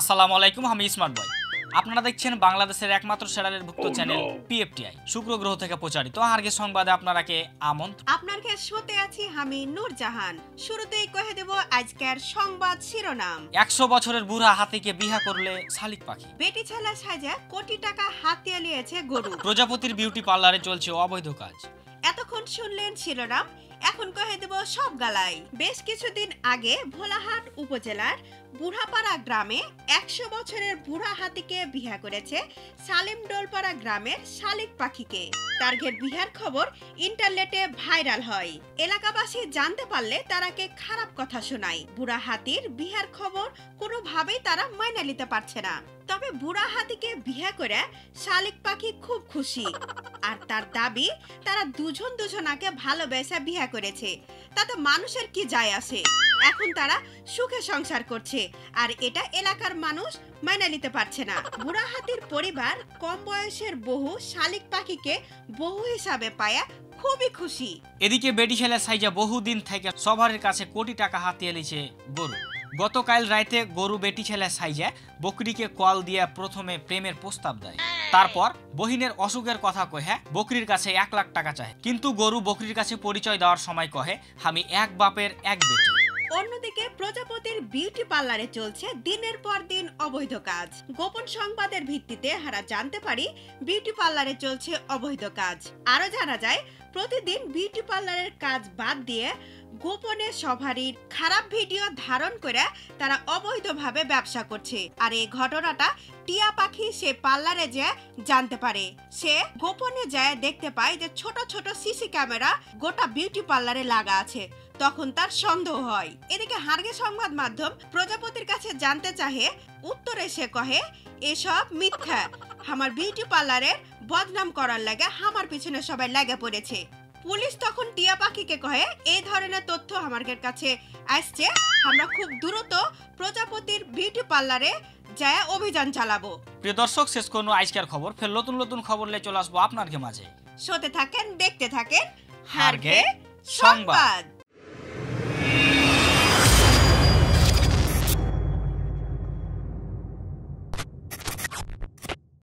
আসসালামু আলাইকুম আমি স্মার্ট বয় আপনারা দেখছেন বাংলাদেশের একমাত্র সেরারের ভুক্ত চ্যানেল পিএফটিআই শুক্র গ্রহ থেকে প্রচারিত। আরগে সংবাদে আপনারাকে আমন্ত্রণ আপনার কাছে শোতে আছি আমি নূরজাহান। শুরুতেই কহে দেব আজকের সংবাদ শিরোনাম। একশো বছরের বুড়া হাতিকে বিহা করলে শালিক পাখি। বেটি ছেলা সাজা কোটি টাকা হাতিয়ে নিয়েছে গরু। প্রজাপতির বিউটি পার্লারে চলছে অবৈধ কাজ। শুনলেন, শিরোনাম? এখন কহে দেব সব গালাই। বেশ কিছুদিন আগে ভোলাহাট উপজেলার বুড়াপাড়া গ্রামে একশো বছরের বুড়া হাতিকে বিহা করেছে সালিম ডোলপাড়া গ্রামের শালিক পাখিকে। টার্গেট বিহার খবর ইন্টারনেটে ভাইরাল হয়। এলাকাবাসী জানতে পারলে তারাকে খারাপ কথা শোনায়। বুড়া হাতির বিহার খবর কোনোভাবেই তারা মাইনা নিতে পারছে না। তবে বুড়া হাতিকে বিহা করে শালিক পাখি খুব খুশি। আর তার দাবি, তারা দুজন দুজনাকে ভালোবেসে বিয়া করেছে। তাতে মানুষের কি যায় আসে? এখন তারা সুখে সংসার করছে, আর এটা এলাকার মানুষ মাইনা নিতে পারছে না। বুড়া হাতির পরিবার কম বয়সের বহু শালিক পাখিকে বহু হিসাবে পায়া খুবই খুশি। এদিকে বেটি ছেলে সাইজা বহুদিন থেকে সবার কাছে কোটি টাকা হাতিয়ে লিছে গরু। গতকাল রাতে গরু বেটি ছেলে সাইজা বকরিকে কল দিয়ে প্রথমে প্রেমের প্রস্তাব দেয়। তারপর বহিনের অসুখের কথা কহে, বকরির কাছে এক লাখ টাকা চায় কিন্তু গরু বকরির কাছে পরিচয় দেওয়ার সময় কহে, আমি এক বাপের এক বেটি। অন্যদিকে প্রজাপতির বিউটি পার্লারে চলছে দিনের পর দিন অবৈধ কাজ। গোপন সংবাদের ভিত্তিতে হারা জানতে পারি, বিউটি পার্লারে চলছে অবৈধ কাজ। আরও জানা যায়, প্রতিদিন বিউটি পার্লারের কাজ বাদ দিয়ে গোপনে সভারির খারাপ ভিডিও ধারণ করে তারা অবৈধভাবে ব্যবসা করছে। আর এই ঘটনাটা টিয়া পাখি সে পার্লারে যে জানতে পারে। সে গোপনে যায় দেখতে পায় যে ছোট ছোট সিসি ক্যামেরা গোটা বিউটি পার্লারে লাগা আছে। তখন তার সন্দেহ হয়। এদিকে হারগে সংবাদ মাধ্যম প্রজাপতির কাছে জানতে চাহে, উত্তরে সে কহে, এসব মিথ্যা। আমার বিউটি পার্লারের বদনাম করার লাগে আমার পিছনে সবাই লাগা পড়েছে। পুলিশ তখন টিয়া পাখিকে কহে এই ধরনের তথ্য আমার কাছে আসছে। আমরা খুব দ্রুত প্রজাপতির বিউটি পার্লারে যায় অভিযান চালাবো। প্রিয় দর্শক শেষ করুন আজকের খবর। ফের নতুন নতুন খবর নিয়ে চলে আসব আপনার মাঝে। শোতে থাকেন দেখতে থাকেন হারগে সংবাদ।